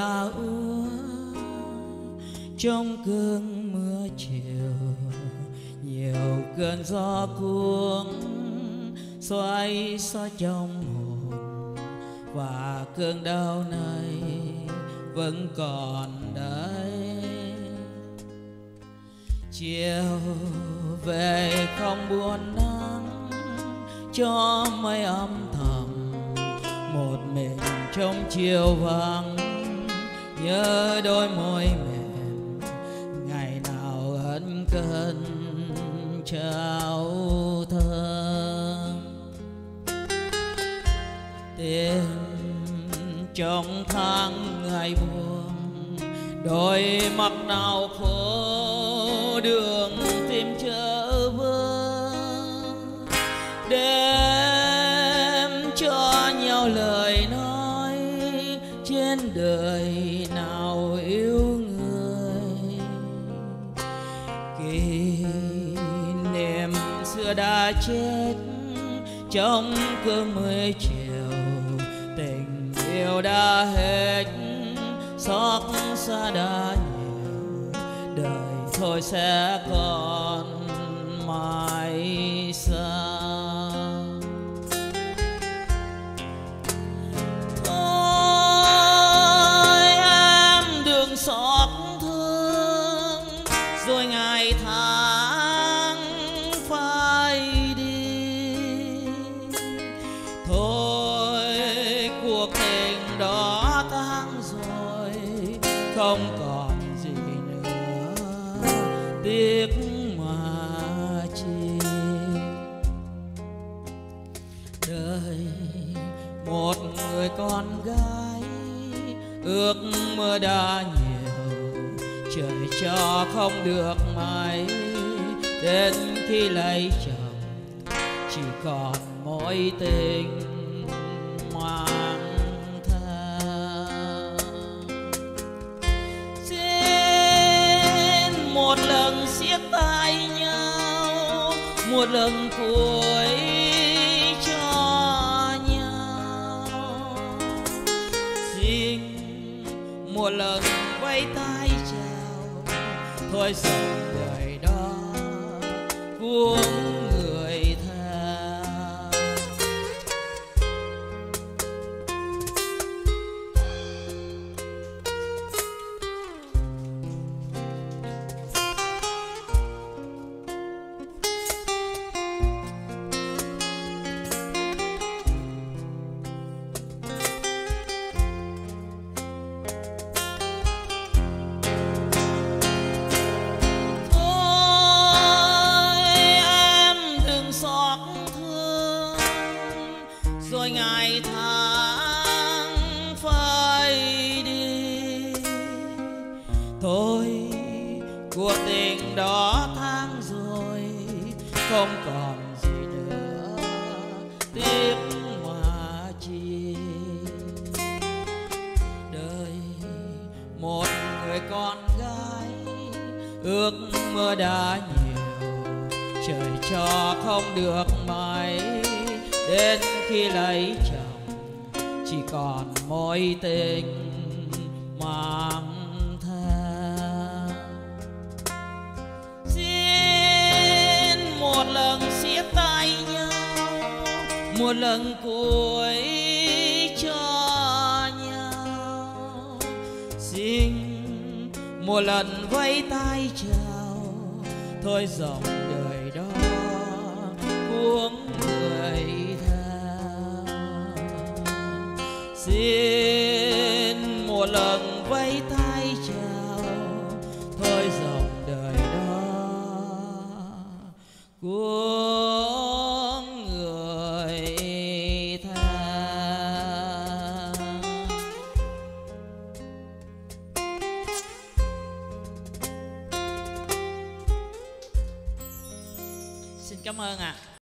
là úa trong cơn mưa chiều nhiều cơn gió cuốn xoay xoay trong hồn, và cơn đau này vẫn còn đây chiều về không buồn nắng cho mây âm thầm, một mình trong chiều vàng nhớ đôi môi mềm, ngày nào ân cần trao thơm tiếng trong tháng ngày buồn, đôi mắt nào khổ đường tìm trở vương. Để xưa đã chết, trong cơn mưa chiều, tình yêu đã hết, xót xa đã nhiều. Đời thôi sẽ còn không còn gì nữa. Tiếc mà chi. Đời, một người con gái, ước mơ đã nhiều. Trời cho không được may đến khi lấy chồng, chỉ còn mỗi tình mà một lần cuối cho nhau. Xin một lần quay tay chào, thôi dòng đời đó. Cuống cuộc tình đó tháng rồi, không còn gì nữa. Tiếp mà chi. Đời một người con gái, ước mơ đã nhiều. Trời cho không được may đến khi lấy chồng, chỉ còn mối tình mang một lần cuối cho nhau. Xin một lần vẫy tay chào, thôi dòng đời đó cuống người theo. Xin cảm ơn ạ à.